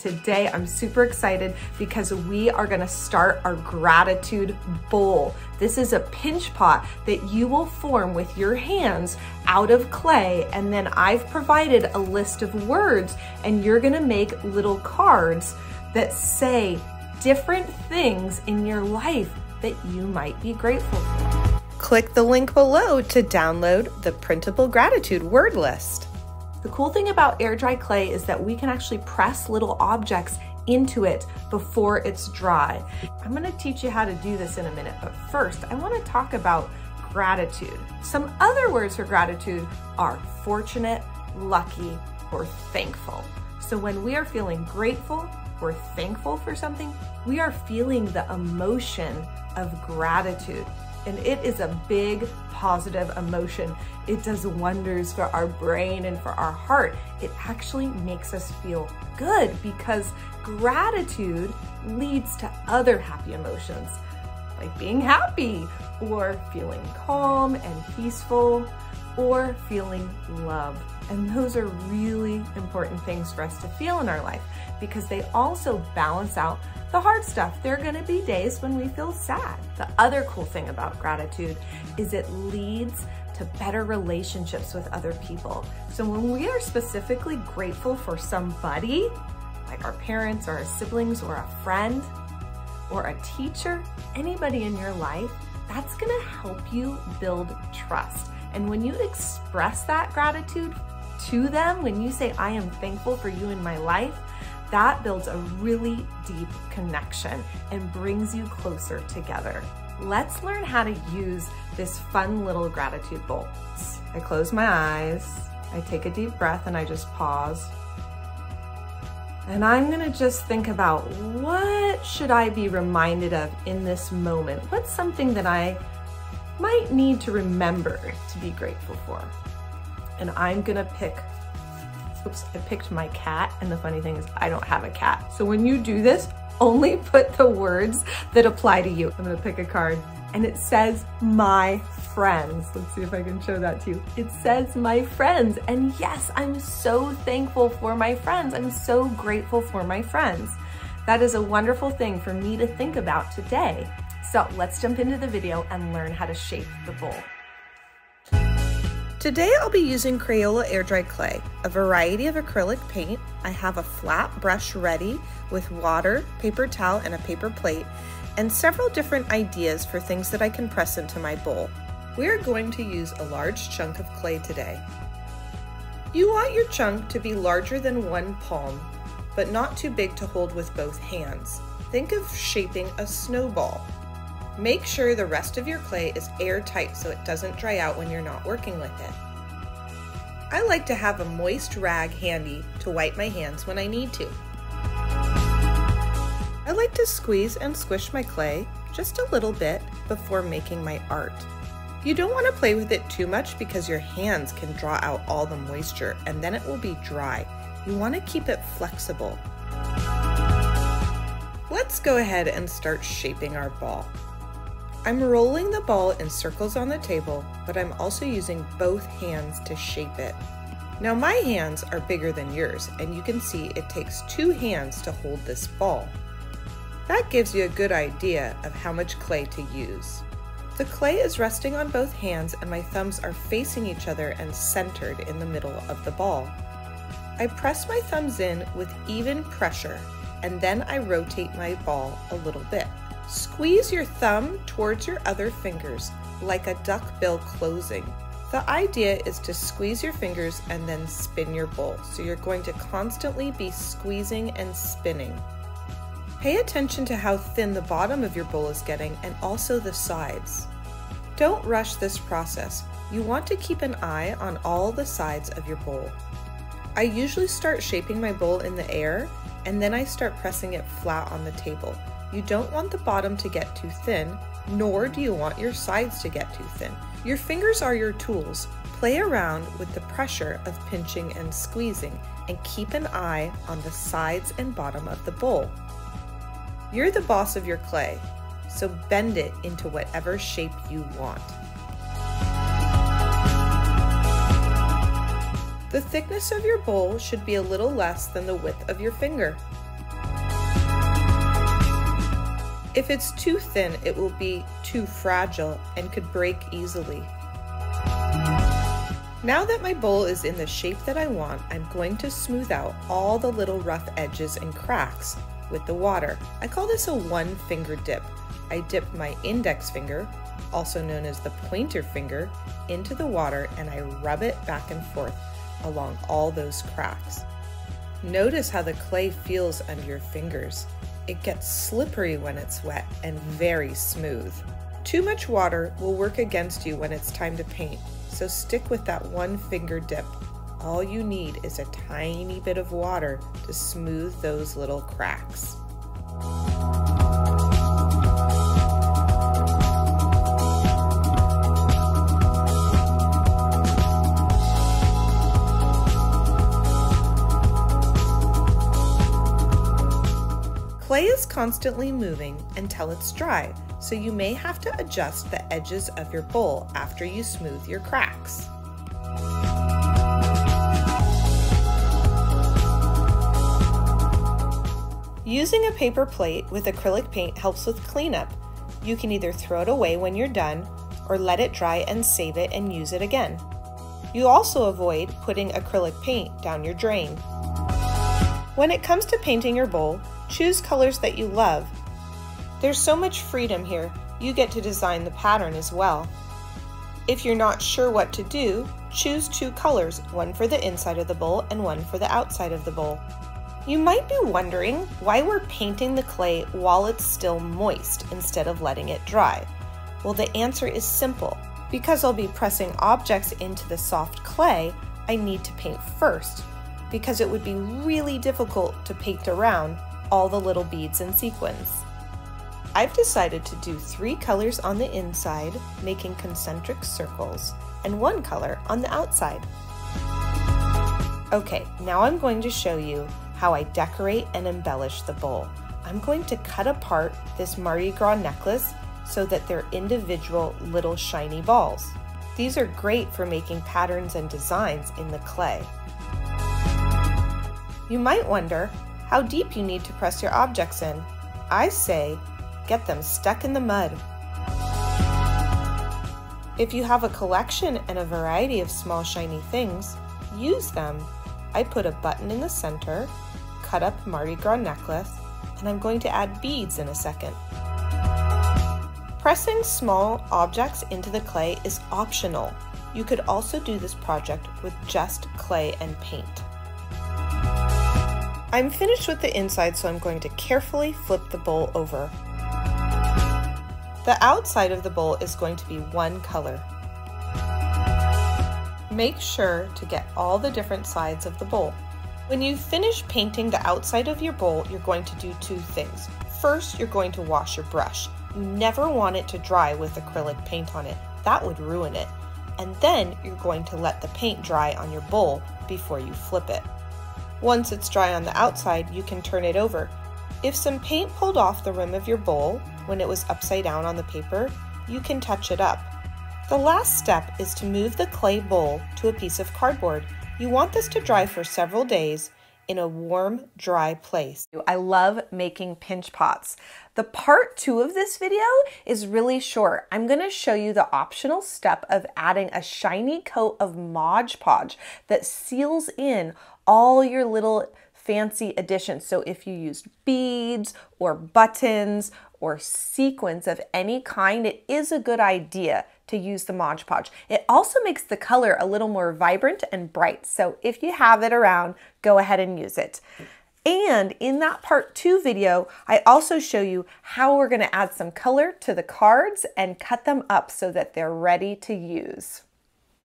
Today, I'm super excited because we are gonna start our gratitude bowl. This is a pinch pot that you will form with your hands out of clay. And then I've provided a list of words and you're gonna make little cards that say different things in your life that you might be grateful for. Click the link below to download the printable gratitude word list. The cool thing about air dry clay is that we can actually press little objects into it before it's dry. I'm gonna teach you how to do this in a minute, but first I wanna talk about gratitude. Some other words for gratitude are fortunate, lucky, or thankful. So when we are feeling grateful or thankful for something, we are feeling the emotion of gratitude and it is a big positive emotion. It does wonders for our brain and for our heart. It actually makes us feel good because gratitude leads to other happy emotions like being happy or feeling calm and peaceful or feeling love. And those are really important things for us to feel in our life because they also balance out the hard stuff. There are gonna be days when we feel sad. The other cool thing about gratitude is it leads to better relationships with other people. So when we are specifically grateful for somebody, like our parents or our siblings or a friend or a teacher, anybody in your life, that's gonna help you build trust. And when you express that gratitude to them, when you say, I am thankful for you in my life, that builds a really deep connection and brings you closer together. Let's learn how to use this fun little gratitude bowl. I close my eyes, I take a deep breath and I just pause. And I'm gonna just think about what should I be reminded of in this moment? What's something that I might need to remember to be grateful for? And I'm gonna pick Oops, I picked my cat, and the funny thing is I don't have a cat. So when you do this, only put the words that apply to you. I'm gonna pick a card, and it says my friends. Let's see if I can show that to you. It says my friends, and yes, I'm so thankful for my friends. I'm so grateful for my friends. That is a wonderful thing for me to think about today. So let's jump into the video and learn how to shape the bowl. Today I'll be using Crayola Air Dry Clay, a variety of acrylic paint. I have a flat brush ready with water, paper towel, and a paper plate, and several different ideas for things that I can press into my bowl. We are going to use a large chunk of clay today. You want your chunk to be larger than one palm, but not too big to hold with both hands. Think of shaping a snowball. Make sure the rest of your clay is airtight so it doesn't dry out when you're not working with it. I like to have a moist rag handy to wipe my hands when I need to. I like to squeeze and squish my clay just a little bit before making my art. You don't want to play with it too much because your hands can draw out all the moisture and then it will be dry. You want to keep it flexible. Let's go ahead and start shaping our ball. I'm rolling the ball in circles on the table, but I'm also using both hands to shape it. Now my hands are bigger than yours, and you can see it takes two hands to hold this ball. That gives you a good idea of how much clay to use. The clay is resting on both hands and my thumbs are facing each other and centered in the middle of the ball. I press my thumbs in with even pressure and then I rotate my ball a little bit. Squeeze your thumb towards your other fingers like a duck bill closing. The idea is to squeeze your fingers and then spin your bowl. So you're going to constantly be squeezing and spinning. Pay attention to how thin the bottom of your bowl is getting and also the sides. Don't rush this process. You want to keep an eye on all the sides of your bowl. I usually start shaping my bowl in the air and then I start pressing it flat on the table. You don't want the bottom to get too thin, nor do you want your sides to get too thin. Your fingers are your tools. Play around with the pressure of pinching and squeezing, and keep an eye on the sides and bottom of the bowl. You're the boss of your clay, so bend it into whatever shape you want. The thickness of your bowl should be a little less than the width of your finger. If it's too thin, it will be too fragile and could break easily. Now that my bowl is in the shape that I want, I'm going to smooth out all the little rough edges and cracks with the water. I call this a one finger dip. I dip my index finger, also known as the pointer finger, into the water and I rub it back and forth along all those cracks. Notice how the clay feels under your fingers. It gets slippery when it's wet and very smooth. Too much water will work against you when it's time to paint, so stick with that one finger dip. All you need is a tiny bit of water to smooth those little cracks. Constantly moving until it's dry, so you may have to adjust the edges of your bowl after you smooth your cracks. Using a paper plate with acrylic paint helps with cleanup. You can either throw it away when you're done or let it dry and save it and use it again. You also avoid putting acrylic paint down your drain. When it comes to painting your bowl, choose colors that you love there's so much freedom here, you get to design the pattern as well. If you're not sure what to do, choose two colors, one for the inside of the bowl and one for the outside of the bowl. You might be wondering why we're painting the clay while it's still moist instead of letting it dry. Well, the answer is simple. Because I'll be pressing objects into the soft clay, I need to paint first, because it would be really difficult to paint around all the little beads and sequins. I've decided to do three colors on the inside, making concentric circles, and one color on the outside. Okay, now I'm going to show you how I decorate and embellish the bowl. I'm going to cut apart this Mardi Gras necklace so that they're individual little shiny balls. These are great for making patterns and designs in the clay. You might wonder how deep you need to press your objects in. I say get them stuck in the mud. If you have a collection and a variety of small shiny things, use them. I put a button in the center, cut up Mardi Gras necklace, and I'm going to add beads in a second. Pressing small objects into the clay is optional. You could also do this project with just clay and paint. I'm finished with the inside, so I'm going to carefully flip the bowl over. The outside of the bowl is going to be one color. Make sure to get all the different sides of the bowl. When you finish painting the outside of your bowl, you're going to do two things. First, you're going to wash your brush. You never want it to dry with acrylic paint on it. That would ruin it. And then you're going to let the paint dry on your bowl before you flip it. Once it's dry on the outside, you can turn it over. If some paint pulled off the rim of your bowl, when it was upside down on the paper, you can touch it up. The last step is to move the clay bowl to a piece of cardboard. You want this to dry for several days in a warm, dry place. I love making pinch pots. The part two of this video is really short. I'm gonna show you the optional step of adding a shiny coat of Mod Podge that seals in all your little fancy additions. So if you used beads or buttons or sequins of any kind, it is a good idea to use the Mod Podge. It also makes the color a little more vibrant and bright. So if you have it around, go ahead and use it. And in that part two video, I also show you how we're gonna add some color to the cards and cut them up so that they're ready to use.